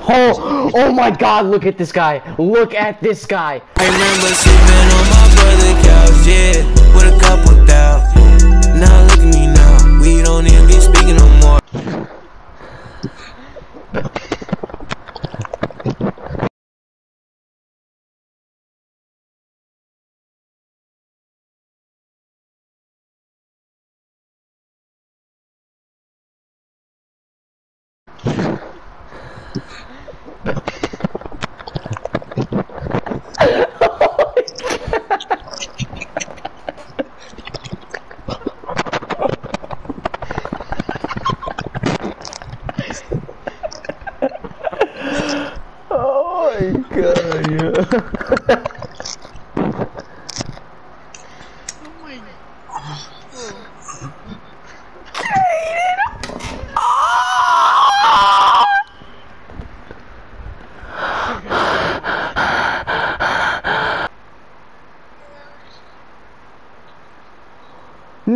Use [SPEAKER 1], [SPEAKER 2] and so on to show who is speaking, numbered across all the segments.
[SPEAKER 1] Oh, oh my god, look at this guy. Look at this guy.
[SPEAKER 2] I remember sleeping on my brother's couch, yeah, with a couple doubts. Now look at me now, we don't even be speaking no more.
[SPEAKER 1] Oh my god.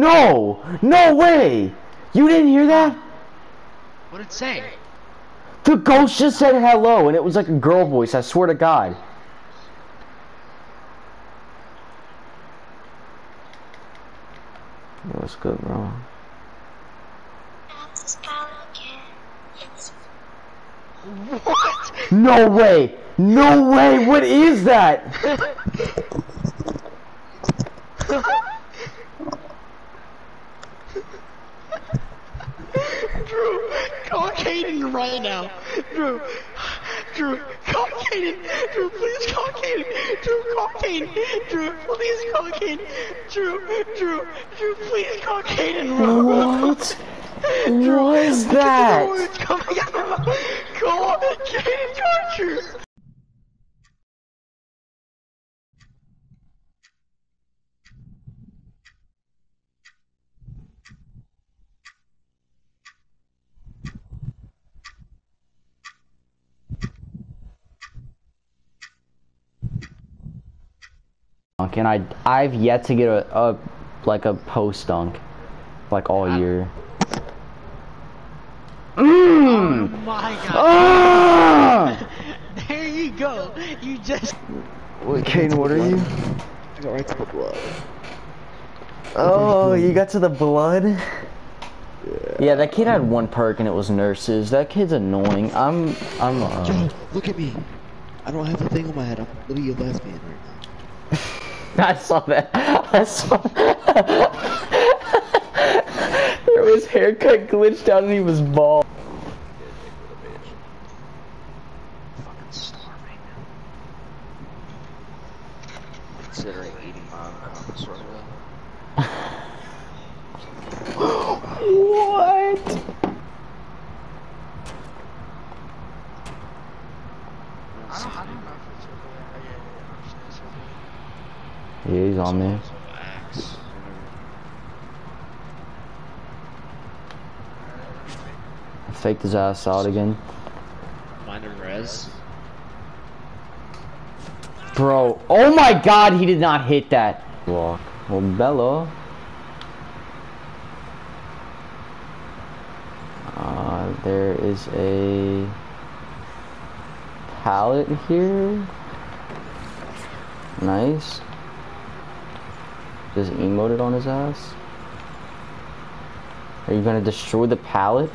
[SPEAKER 1] No! No way! You didn't hear that?
[SPEAKER 3] What did it say?
[SPEAKER 1] The ghost just said hello and it was like a girl voice, I swear to god. What's good, bro?
[SPEAKER 3] What?
[SPEAKER 1] No way! No way! What is that?
[SPEAKER 3] Drew, call Kaden right now. Drew, Drew, call Kaden. Drew, please call Kaden. Drew, call Kaden. Drew, please call Kaden. Drew, Drew, Drew, please call Kaden.
[SPEAKER 1] What? That?
[SPEAKER 3] It's coming out. Call Kaden, call Drew.
[SPEAKER 1] Dunk, And I, I've yet to get a, a like a post dunk, like all year.
[SPEAKER 3] Oh
[SPEAKER 1] Mmm!
[SPEAKER 3] my god.
[SPEAKER 1] Ah!
[SPEAKER 3] There you go. You just.
[SPEAKER 1] Wait, Kane, what are you?
[SPEAKER 4] I got right to the blood.
[SPEAKER 1] Oh, you got to the blood? Yeah, yeah. that kid had one perk and it was nurses. That kid's annoying. I'm, I'm, uh...
[SPEAKER 4] Yo, look at me. I don't have a thing on my head. I'm literally a lesbian right now.
[SPEAKER 1] I saw that. I saw There was haircut glitched out and he was bald.
[SPEAKER 4] Considering eating my own comments right now.
[SPEAKER 1] What?
[SPEAKER 3] I don't, I don't know if it's over there. Oh, yeah, yeah, yeah.
[SPEAKER 1] Yeah, he's on me. I faked his ass out again.
[SPEAKER 4] Minor res.
[SPEAKER 1] Bro, oh my god, he did not hit that. Walk. Well, Bella. Uh, there is a pallet here. Nice. Just emoted on his ass. Are you gonna destroy the pallet?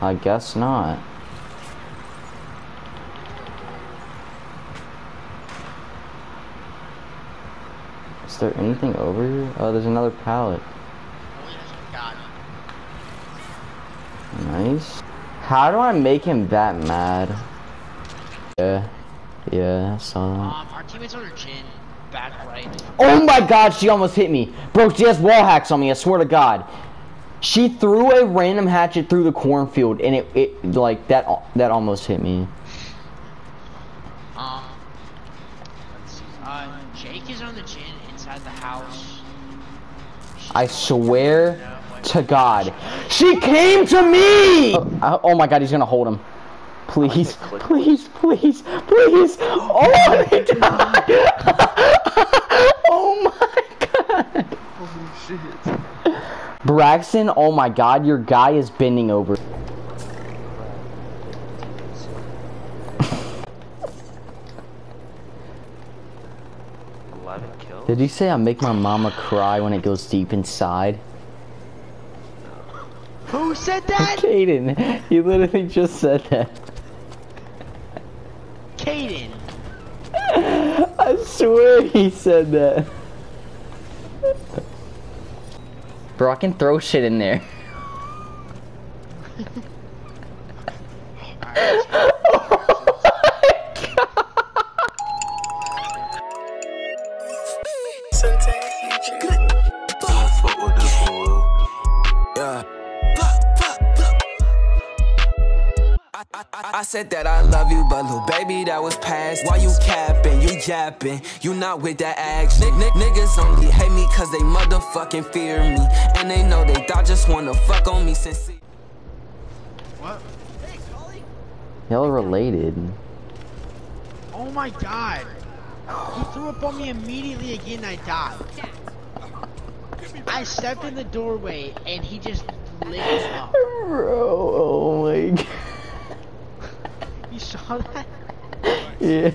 [SPEAKER 1] I guess not. Is there anything over here? Oh, there's another pallet. Nice. How do I make him that mad? Yeah. Yeah, I saw that.
[SPEAKER 3] Um, our teammates on her chin, back right.
[SPEAKER 1] Oh my god, she almost hit me. Bro, she has wall hacks on me, I swear to god. She threw a random hatchet through the cornfield and it, it like that that almost hit me.
[SPEAKER 3] Um, let's see. Uh, Jake is on the chin inside the house.
[SPEAKER 1] I swear to god. She came to me! Oh, oh my god, he's gonna hold him. Please, please, please, please. Oh my god. oh my god.
[SPEAKER 4] Holy shit.
[SPEAKER 1] Braxton, oh my god, your guy is bending over. Did you say I make my mama cry when it goes deep inside?
[SPEAKER 3] Who said that?
[SPEAKER 1] Kaden, You literally just said that.
[SPEAKER 3] Kaden.
[SPEAKER 1] I swear he said that. Bro, I can throw shit in there.
[SPEAKER 2] I, I said that I love you, but little baby, that was past. Why you capping? You yapping? You not with that action? Nick, nick, niggas only hate me cause they motherfucking fear me. And they know they thought just wanna fuck on me since.
[SPEAKER 3] What?
[SPEAKER 1] Y'all related.
[SPEAKER 3] Oh my god. He threw up on me immediately again, I died. I stepped in the doorway and he just lit me up.
[SPEAKER 1] Bro,
[SPEAKER 3] saw that.
[SPEAKER 1] yeah.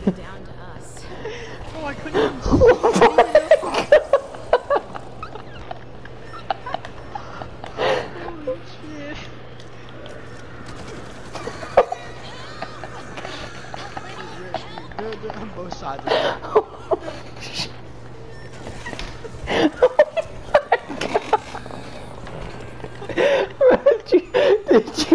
[SPEAKER 3] Oh, I couldn't oh my god. Did you